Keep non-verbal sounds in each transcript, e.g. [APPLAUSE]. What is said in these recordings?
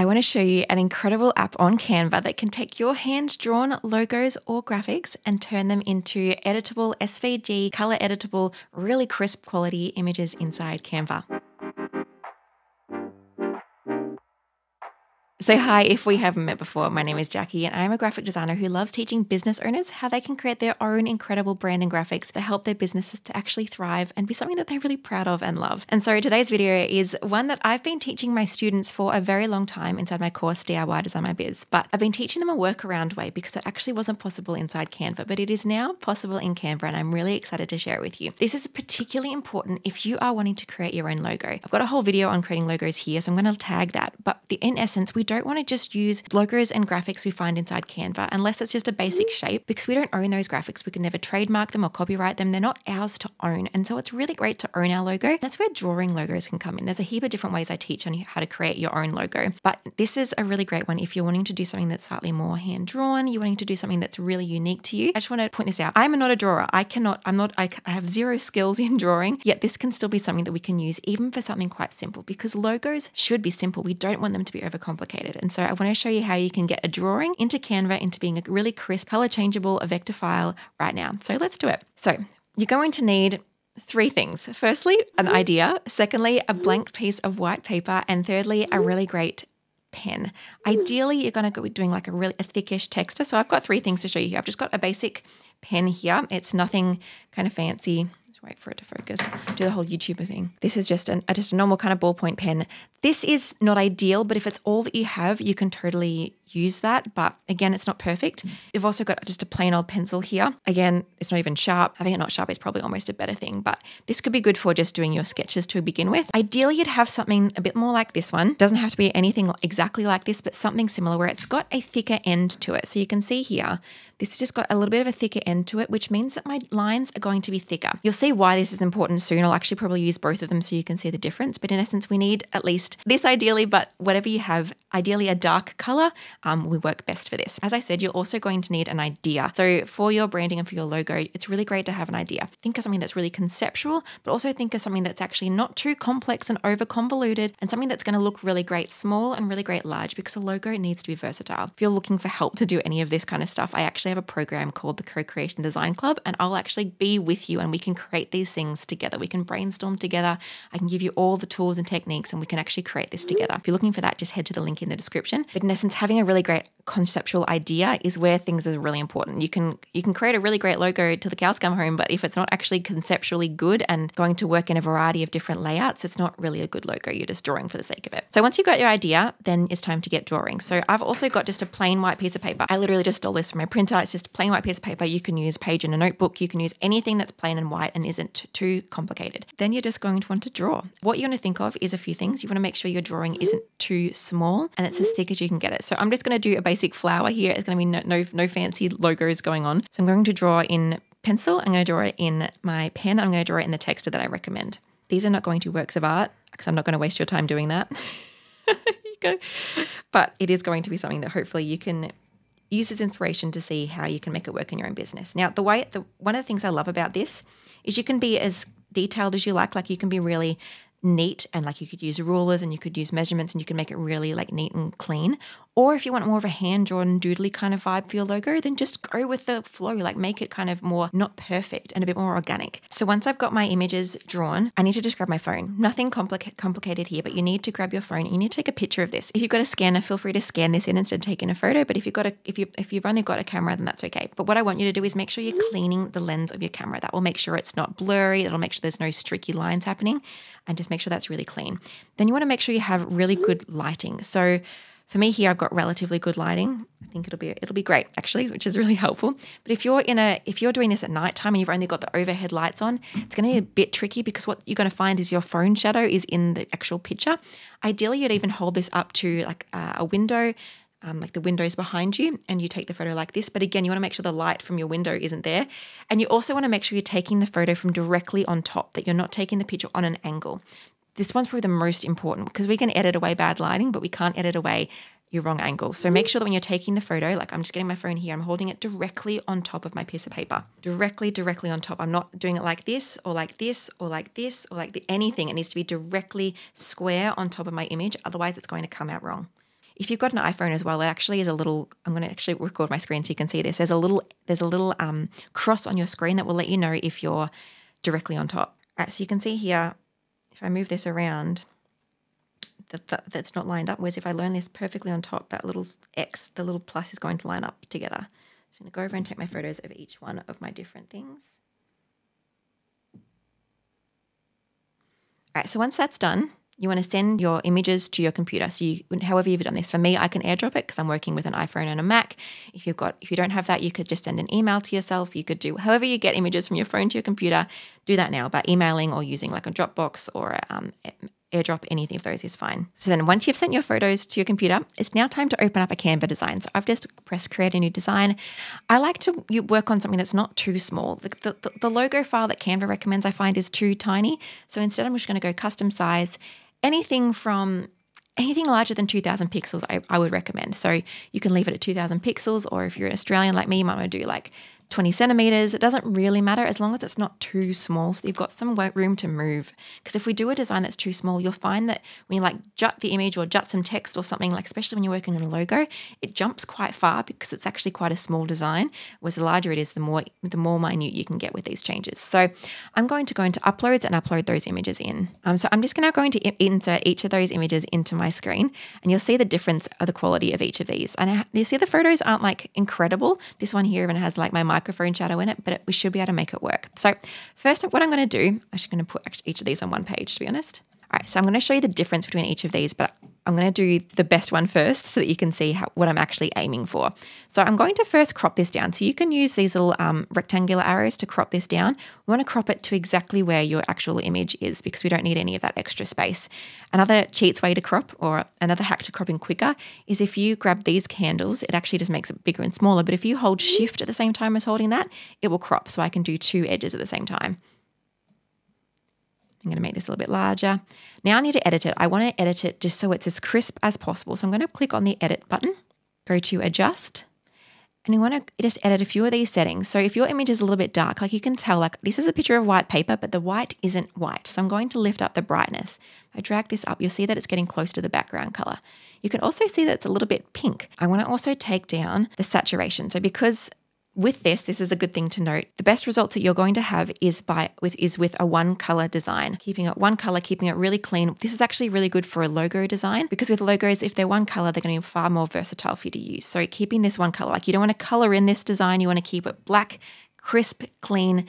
I want to show you an incredible app on Canva that can take your hand drawn logos or graphics and turn them into editable SVG, color editable, really crisp quality images inside Canva. So, hi, if we haven't met before, my name is Jacqui, and I'm a graphic designer who loves teaching business owners how they can create their own incredible brand and graphics that help their businesses to actually thrive and be something that they're really proud of and love. And so, today's video is one that I've been teaching my students for a very long time inside my course, DIY Design My Biz. But I've been teaching them a workaround way because it actually wasn't possible inside Canva, but it is now possible in Canva, and I'm really excited to share it with you. This is particularly important if you are wanting to create your own logo. I've got a whole video on creating logos here, so I'm going to tag that. But the, in essence, we don't want to just use logos and graphics we find inside Canva unless it's just a basic shape because we don't own those graphics. We can never trademark them or copyright them. They're not ours to own. And so it's really great to own our logo. That's where drawing logos can come in. There's a heap of different ways I teach on how to create your own logo. But this is a really great one if you're wanting to do something that's slightly more hand drawn, you're wanting to do something that's really unique to you. I just want to point this out. I'm not a drawer. I cannot, I'm not, I, I have zero skills in drawing, yet this can still be something that we can use even for something quite simple because logos should be simple. We don't want them to be overcomplicated. And so I want to show you how you can get a drawing into Canva into being a really crisp, color changeable, a vector file right now. So let's do it. So you're going to need three things. Firstly, an mm-hmm. idea. Secondly, a blank piece of white paper. And thirdly, a mm-hmm. really great pen. Ideally, you're going to go doing like a really a thickish texture. So I've got three things to show you here. I've just got a basic pen here. It's nothing kind of fancy wait for it to focus. Do the whole YouTuber thing. This is just an just a normal kind of ballpoint pen. This is not ideal, but if it's all that you have, you can totally use that. But again, it's not perfect. Mm. You've also got just a plain old pencil here. Again, it's not even sharp. Having it not sharp is probably almost a better thing, but this could be good for just doing your sketches to begin with. Ideally, you'd have something a bit more like this one. Doesn't have to be anything exactly like this, but something similar where it's got a thicker end to it. So you can see here, this has just got a little bit of a thicker end to it, which means that my lines are going to be thicker. You'll see why this is important soon. I'll actually probably use both of them so you can see the difference. But in essence, we need at least this ideally, but whatever you have, ideally a dark color, um, we work best for this. As I said, you're also going to need an idea. So for your branding and for your logo, it's really great to have an idea. Think of something that's really conceptual, but also think of something that's actually not too complex and over convoluted and something that's going to look really great small and really great large because a logo needs to be versatile. If you're looking for help to do any of this kind of stuff, I actually have a program called the Co-Creation Design Club, and I'll actually be with you and we can create these things together. We can brainstorm together. I can give you all the tools and techniques, and we can actually create this together. If you're looking for that, just head to the link in the description. But in essence, having a really great conceptual idea is where things are really important. You can you can create a really great logo till the cows come home, but if it's not actually conceptually good and going to work in a variety of different layouts, it's not really a good logo. You're just drawing for the sake of it. So once you've got your idea, then it's time to get drawing. So I've also got just a plain white piece of paper. I literally just stole this from my printer. It's just a plain white piece of paper. You can use page in a notebook. You can use anything that's plain and white and isn't too complicated. Then you're just going to want to draw. What you want to think of is a few things. You want to make sure your drawing isn't too small and it's as mm-hmm. thick as you can get it. So I'm just going to do a basic flower here. It's going to be no, no, no fancy logos going on. So I'm going to draw in pencil. I'm going to draw it in my pen. I'm going to draw it in the texture that I recommend. These are not going to be works of art because I'm not going to waste your time doing that. [LAUGHS] but it is going to be something that hopefully you can use as inspiration to see how you can make it work in your own business. Now, the way the one of the things I love about this is you can be as detailed as you like. Like you can be really neat and like you could use rulers and you could use measurements and you can make it really like neat and clean. Or if you want more of a hand drawn doodly kind of vibe for your logo, then just go with the flow, like make it kind of more not perfect and a bit more organic. So once I've got my images drawn, I need to just grab my phone. Nothing complica- complicated here, but you need to grab your phone. You need to take a picture of this. If you've got a scanner, feel free to scan this in instead of taking a photo. But if you've got a if you if you've only got a camera, then that's okay. But what I want you to do is make sure you're mm. cleaning the lens of your camera. That will make sure it's not blurry. That'll make sure there's no streaky lines happening, and just make sure that's really clean. Then you want to make sure you have really mm. good lighting. So for me here, I've got relatively good lighting. I think it'll be it'll be great actually, which is really [LAUGHS] helpful. But if you're in a if you're doing this at night time and you've only got the overhead lights on, it's going to be a bit tricky because what you're going to find is your phone shadow is in the actual picture. Ideally, you'd even hold this up to like uh, a window. Um, like the windows behind you, and you take the photo like this. But again, you want to make sure the light from your window isn't there. And you also want to make sure you're taking the photo from directly on top, that you're not taking the picture on an angle this one's probably the most important because we can edit away bad lighting, but we can't edit away your wrong angle. So make sure that when you're taking the photo, like I'm just getting my phone here, I'm holding it directly on top of my piece of paper. Directly, directly on top. I'm not doing it like this or like this or like this or like the, anything. It needs to be directly square on top of my image. Otherwise, it's going to come out wrong. if you've got an iPhone as well, it actually is a little. I'm going to actually record my screen so you can see this. There's a little there's a little um, cross on your screen that will let you know if you're directly on top. Right, so you can see here. If I move this around, that, that that's not lined up. Whereas if I learn this perfectly on top, that little X, the little plus is going to line up together. So I'm going to go over and take my photos of each one of my different things. All right, so once that's done, you want to send your images to your computer. So you, however you've done this. For me, I can airdrop it because I'm working with an iPhone and a Mac. If you've got, if you don't have that, you could just send an email to yourself. You could do however you get images from your phone to your computer. Do that now by emailing or using like a Dropbox or um, airdrop, anything of those is fine. So then once you've sent your photos to your computer, it's now time to open up a Canva design. So I've just pressed create a new design. I like to work on something that's not too small. The, the, the logo file that Canva recommends I find is too tiny. So instead I'm just going to go custom size anything from anything larger than 2000 pixels I, I, would recommend. So you can leave it at 2000 pixels or if you're an australian like me you might want to do like 20 centimeters. It doesn't really matter as long as it's not too small. So you've got some room to move. Because if we do a design that's too small, you'll find that when you like jut the image or jut some text or something, like especially when you're working on a logo, it jumps quite far because it's actually quite a small design. Whereas the larger it is, the more the more minute you can get with these changes. So I'm going to go into uploads and upload those images in. Um, so I'm just now going to insert each of those images into my screen, and you'll see the difference of the quality of each of these. And you see the photos aren't like incredible. This one here even has like my microphone shadow in it, but it, we should be able to make it work. So first, what I'm going to do, I'm actually going to put each of these on one page, to be honest. All right, so I'm going to show you the difference between each of these, but I'm going to do the best one first so that you can see how, what I'm actually aiming for. So I'm going to first crop this down. So you can use these little um, rectangular arrows to crop this down. We want to crop it to exactly where your actual image is because we don't need any of that extra space. Another cheats way to crop or another hack to cropping quicker is if you grab these candles, it actually just makes it bigger and smaller. But if you hold shift at the same time as holding that, it will crop. So I can do two edges at the same time. I'm going to make this a little bit larger. Now I need to edit it. I want to edit it just so it's as crisp as possible. So I'm going to click on the edit button, go to adjust, and you want to just edit a few of these settings. So if your image is a little bit dark, like you can tell, like this is a picture of white paper, but the white isn't white. So I'm going to lift up the brightness. I drag this up, you'll see that it's getting close to the background color. You can also see that it's a little bit pink. I want to also take down the saturation. So because with this, this is a good thing to note. The best results that you're going to have is by with is with a one color design. Keeping it one color, keeping it really clean. This is actually really good for a logo design because with logos, if they're one color, they're going to be far more versatile for you to use. So keeping this one color, like you don't want to color in this design, you want to keep it black, crisp, clean,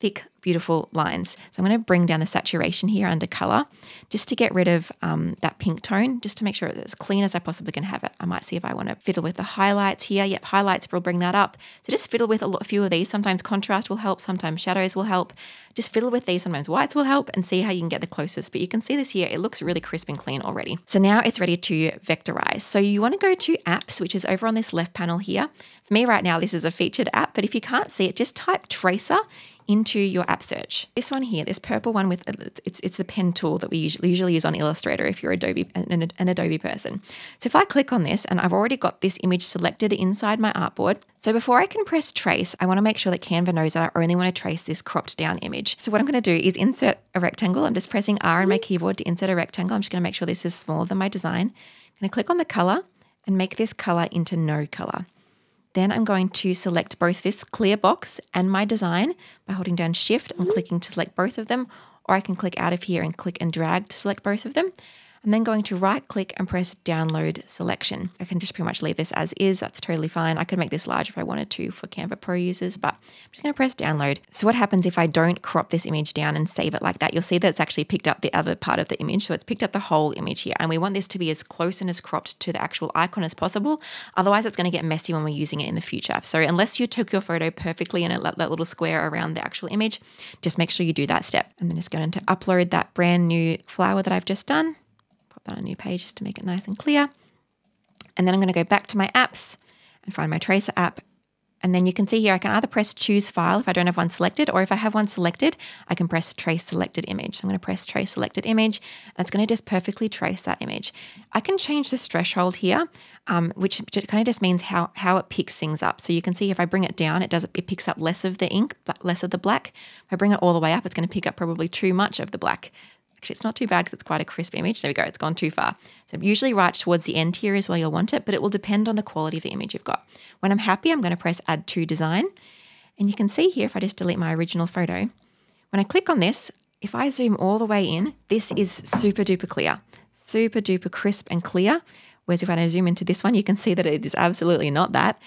thick, beautiful lines. So I'm going to bring down the saturation here under color just to get rid of um, that pink tone, just to make sure it's as clean as I possibly can have it. I might see if I want to fiddle with the highlights here. Yep, highlights will bring that up. So just fiddle with a, lot, few of these. Sometimes contrast will help, sometimes shadows will help. Just fiddle with these, sometimes whites will help and see how you can get the closest. But you can see this here, it looks really crisp and clean already. So now it's ready to vectorize. So you want to go to apps, which is over on this left panel here. For me right now, this is a featured app, but if you can't see it, just type Tracer into your app search. This one here, this purple one with it's it's the pen tool that we usually, usually use on Illustrator if you're Adobe an, an Adobe person. So if I click on this and I've already got this image selected inside my artboard, so before I can press trace, I want to make sure that Canva knows that I only want to trace this cropped down image. So what I'm going to do is insert a rectangle. I'm just pressing R on my mm-hmm. keyboard to insert a rectangle. I'm just going to make sure this is smaller than my design. I'm going to click on the color and make this color into no color. Then I'm going to select both this clear box and my design by holding down shift and clicking to select both of them, or I can click out of here and click and drag to select both of them. I'm then going to right click and press download selection. I can just pretty much leave this as is. That's totally fine. I could make this large if I wanted to for Canva Pro users, but I'm just going to press download. So what happens if I don't crop this image down and save it like that? You'll see that it's actually picked up the other part of the image. So it's picked up the whole image here. And we want this to be as close and as cropped to the actual icon as possible. Otherwise it's going to get messy when we're using it in the future. So unless you took your photo perfectly and it let that little square around the actual image, just make sure you do that step. And then just going to upload that brand new flower that I've just done pop that on a new page just to make it nice and clear. And then I'm going to go back to my apps and find my Tracer app. And then you can see here, I can either press choose file if I don't have one selected, or if I have one selected, I can press trace selected image. So I'm going to press trace selected image, and it's going to just perfectly trace that image. I can change this threshold here, um, which kind of just means how, how it picks things up. So you can see if I bring it down, it does it picks up less of the ink, less of the black. If I bring it all the way up, it's going to pick up probably too much of the black Actually, it's not too bad because it's quite a crisp image. There we go, it's gone too far. So usually right towards the end here is where you'll want it, but it will depend on the quality of the image you've got. When I'm happy, I'm going to press add to design. And you can see here, if I just delete my original photo, when I click on this, if I zoom all the way in, this is super duper clear, super duper crisp and clear. Whereas if I zoom into this one, you can see that it is absolutely not that.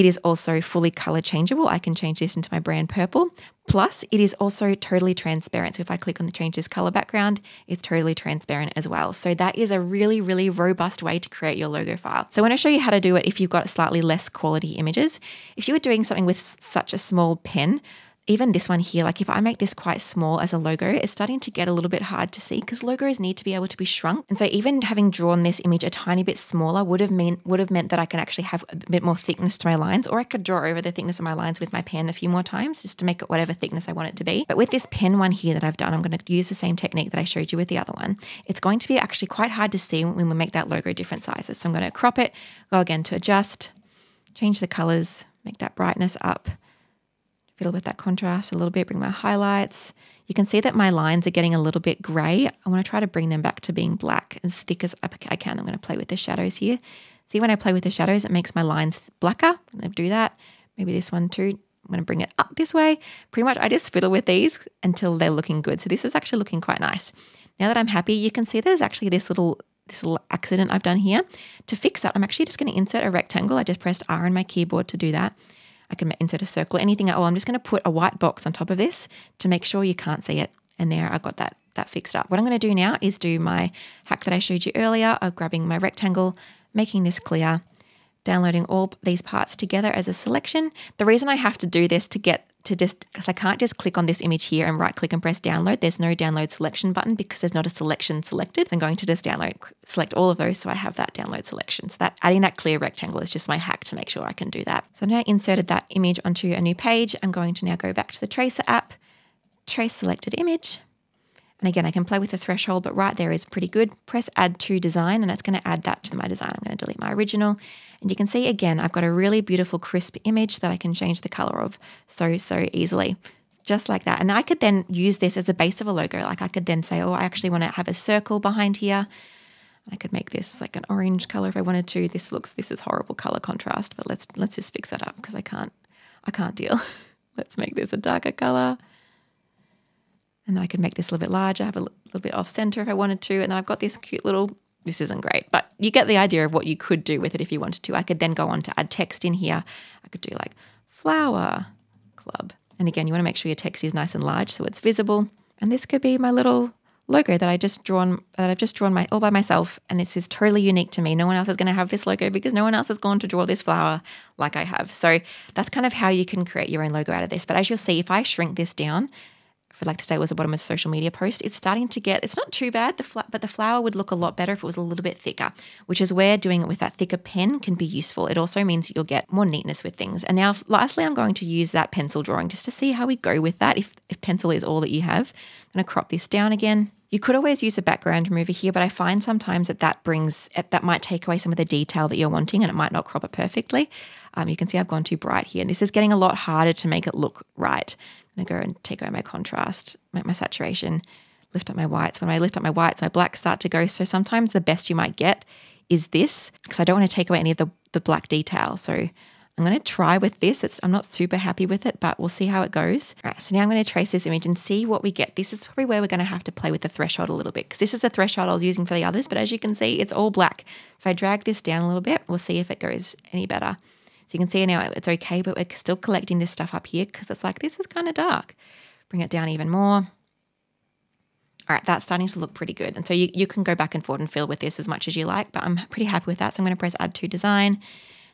It is also fully color changeable. I can change this into my brand purple. Plus, it is also totally transparent. So if I click on the change this color background, it's totally transparent as well. So that is a really, really robust way to create your logo file. So I want to show you how to do it if you've got slightly less quality images. If you were doing something with such a small pen, even this one here, like if I make this quite small as a logo, it's starting to get a little bit hard to see because logos need to be able to be shrunk. And so even having drawn this image a tiny bit smaller would have mean would have meant that I can actually have a bit more thickness to my lines, or I could draw over the thickness of my lines with my pen a few more times just to make it whatever thickness I want it to be. But with this pen one here that I've done, I'm going to use the same technique that I showed you with the other one. It's going to be actually quite hard to see when we make that logo different sizes. So I'm going to crop it, go again to adjust, change the colors, make that brightness up fiddle with that contrast a little bit, bring my highlights. You can see that my lines are getting a little bit grey. I want to try to bring them back to being black as thick as I can. I'm going to play with the shadows here. See when I play with the shadows, it makes my lines blacker. I'm going to do that. Maybe this one too. I'm going to bring it up this way. Pretty much I just fiddle with these until they're looking good. So this is actually looking quite nice. Now that I'm happy, you can see there's actually this little this little accident I've done here. To fix that, I'm actually just going to insert a rectangle. I just pressed R on my keyboard to do that. I can insert a circle, anything. Oh, I'm just going to put a white box on top of this to make sure you can't see it. And there, I've got that that fixed up. What I'm going to do now is do my hack that I showed you earlier of grabbing my rectangle, making this clear, downloading all these parts together as a selection. The reason I have to do this to get to just because I can't just click on this image here and right click and press download. There's no download selection button because there's not a selection selected. I'm going to just download, select all of those so I have that download selection. So that adding that clear rectangle is just my hack to make sure I can do that. So now I inserted that image onto a new page. I'm going to now go back to the Tracer app, trace selected image, and again, I can play with the threshold, but right there is pretty good. Press add to design and it's going to add that to my design. I'm going to delete my original. And you can see again, I've got a really beautiful crisp image that I can change the color of so, so easily. Just like that. And I could then use this as a base of a logo. Like I could then say, oh, I actually want to have a circle behind here. I could make this like an orange color if I wanted to. This looks, this is horrible color contrast, but let's, let's just fix that up because I can't, I can't deal. [LAUGHS] let's make this a darker color. And then I could make this a little bit larger, have a little bit off center if I wanted to. And then I've got this cute little, this isn't great, but you get the idea of what you could do with it if you wanted to. I could then go on to add text in here. I could do like flower club. And again, you want to make sure your text is nice and large so it's visible. And this could be my little logo that I just drawn that I've just drawn my all by myself and this is totally unique to me. No one else is going to have this logo because no one else has gone to draw this flower like I have. So that's kind of how you can create your own logo out of this. But as you'll see, if I shrink this down, would like to say was the bottom of a social media post. It's starting to get, it's not too bad, the fl- but the flower would look a lot better if it was a little bit thicker, which is where doing it with that thicker pen can be useful. It also means you'll get more neatness with things. And now, lastly, I'm going to use that pencil drawing just to see how we go with that. If, if pencil is all that you have, I'm going to crop this down again. You could always use a background remover here, but I find sometimes that that brings that might take away some of the detail that you're wanting, and it might not crop it perfectly. Um, you can see I've gone too bright here, and this is getting a lot harder to make it look right. Going to go and take away my contrast, make my saturation, lift up my whites. When I lift up my whites, my blacks start to go. So sometimes the best you might get is this because I don't want to take away any of the, the black detail. So I'm going to try with this. It's, I'm not super happy with it, but we'll see how it goes. All right, so now I'm going to trace this image and see what we get. This is probably where we're going to have to play with the threshold a little bit because this is a threshold I was using for the others, but as you can see, it's all black. If I drag this down a little bit, we'll see if it goes any better. So you can see now it's okay, but we're still collecting this stuff up here because it's like, this is kind of dark. Bring it down even more. All right, that's starting to look pretty good. And so you, you can go back and forth and fill with this as much as you like, but I'm pretty happy with that. So I'm going to press add to design,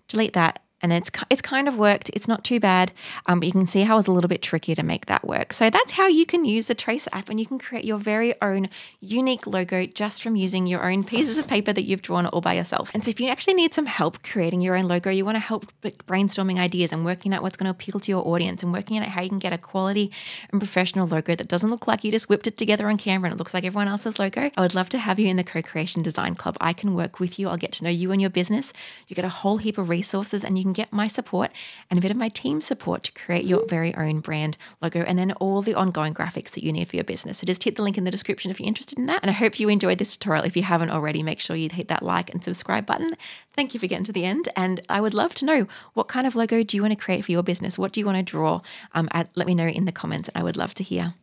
delete that, and it's it's kind of worked. It's not too bad, um, but you can see how it's a little bit tricky to make that work. So that's how you can use the Trace app, and you can create your very own unique logo just from using your own pieces of paper that you've drawn all by yourself. And so if you actually need some help creating your own logo, you want to help brainstorming ideas and working out what's going to appeal to your audience, and working out how you can get a quality and professional logo that doesn't look like you just whipped it together on Canva and it looks like everyone else's logo. I would love to have you in the Co-Creation Design Club. I can work with you. I'll get to know you and your business. You get a whole heap of resources, and you can get my support and a bit of my team support to create your very own brand logo and then all the ongoing graphics that you need for your business. So just hit the link in the description if you're interested in that. And I hope you enjoyed this tutorial. If you haven't already, make sure you hit that like and subscribe button. Thank you for getting to the end. And I would love to know what kind of logo do you want to create for your business? What do you want to draw? Um, at, let me know in the comments. I would love to hear.